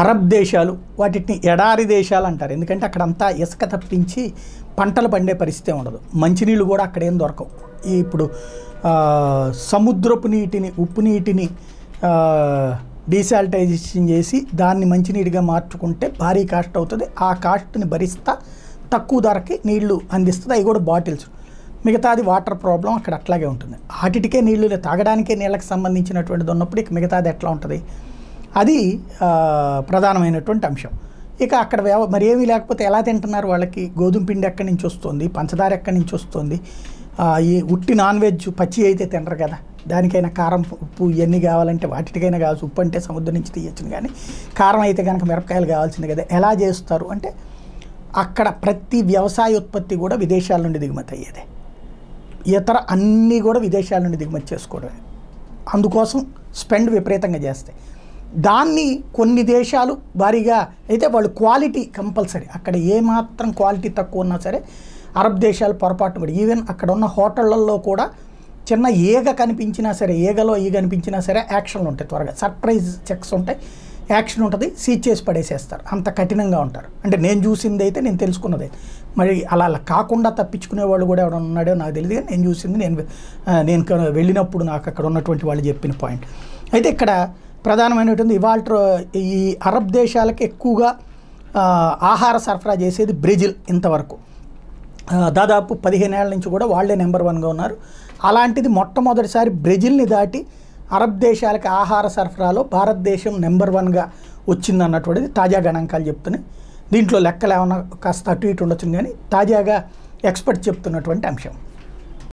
Arab దేశాలు వాటిని ఎడారి దేశాలు అంటారు. ఎందుకంటే అక్కడంతా ఇసుక తప్పించి పంటలు పండే పరిస్థితి ఉండదు. మంచినీళ్ళు కూడా అక్కడేం దొరకవు. ఇప్పుడు సముద్రపు నీటిని ఉప్పు నీటిని డీసాలిటైజేషన్ చేసి దాన్ని మంచినీటిగా మార్చుకుంటే భారీ కాస్ట్ అవుతుంది. ఆ కాస్ట్ని భరిస్తా తక్కువ ధరకి నీళ్ళు అందిస్తుంది. అవి కూడా బాటిల్స్. మిగతాది వాటర్ ప్రాబ్లం అక్కడ అట్లాగే ఉంటుంది. వాటికే నీళ్ళు తాగడానికే నీళ్ళకి సంబంధించినటువంటిది ఉన్నప్పుడు ఇక మిగతాది ఎట్లా ఉంటుంది? అది ప్రధానమైనటువంటి అంశం. ఇక అక్కడ వ్యవ మరి ఏమీ లేకపోతే ఎలా తింటున్నారు వాళ్ళకి? గోధుమ పిండి ఎక్కడి నుంచి వస్తుంది? పంచదార ఎక్కడి నుంచి వస్తుంది? ఈ ఉట్టి నాన్ వెజ్ పచ్చి అయితే తినరు కదా? దానికైనా కారం ఉప్పు ఇవన్నీ కావాలంటే వాటికైనా కావాల్సి ఉప్పు అంటే సముద్రం నుంచి తీయచ్చును కానీ కారం అయితే కనుక మిరపకాయలు కావాల్సింది కదా? ఎలా చేస్తారు అంటే అక్కడ ప్రతి వ్యవసాయ ఉత్పత్తి కూడా విదేశాల నుండి దిగుమతి అయ్యేదే. ఇతర అన్నీ కూడా విదేశాల నుండి దిగుమతి చేసుకోవడమే. అందుకోసం స్పెండ్ విపరీతంగా చేస్తాయి. దాన్ని కొన్ని దేశాలు భారీగా అయితే వాళ్ళు క్వాలిటీ కంపల్సరీ. అక్కడ ఏమాత్రం క్వాలిటీ తక్కువ ఉన్నా సరే అరబ్ దేశాలు పొరపాటు కూడా ఈవెన్ అక్కడ ఉన్న హోటళ్ళలో కూడా చిన్న ఈగ కనిపించినా సరే ఈగలో ఈగ కనిపించినా సరే యాక్షన్లు ఉంటాయి త్వరగా. సర్ప్రైజ్ చెక్స్ ఉంటాయి యాక్షన్ ఉంటుంది సీజ్ చేసి పడేసేస్తారు. అంత కఠినంగా ఉంటారు. అంటే నేను చూసింది అయితే నేను తెలుసుకున్నదే. మరి అలా అలా కాకుండా తప్పించుకునే వాళ్ళు కూడా ఎవడ ఉన్నాడో నాకు తెలియదు కానీ నేను చూసింది నేను నేను వెళ్ళినప్పుడు నాకు అక్కడ ఉన్నటువంటి వాళ్ళు చెప్పిన పాయింట్. అయితే ఇక్కడ ప్రధానమైనటువంటి ఇవాళ ఈ అరబ్ దేశాలకు ఎక్కువగా ఆహార సరఫరా చేసేది బ్రెజిల్ ఇంతవరకు. దాదాపు పదిహేను ఏళ్ళ నుంచి కూడా వాళ్ళే నెంబర్ వన్గా ఉన్నారు. అలాంటిది మొట్టమొదటిసారి బ్రెజిల్ని దాటి అరబ్ దేశాలకు ఆహార సరఫరాలో భారతదేశం నెంబర్ వన్గా వచ్చింది అన్నటువంటిది తాజా గణాంకాలు చెప్తున్నాయి. దీంట్లో లెక్కలు ఏమైనా కాస్త అటు ఇటు ఉండొచ్చు కానీ తాజాగా ఎక్స్పర్ట్ చెప్తున్నటువంటి అంశం.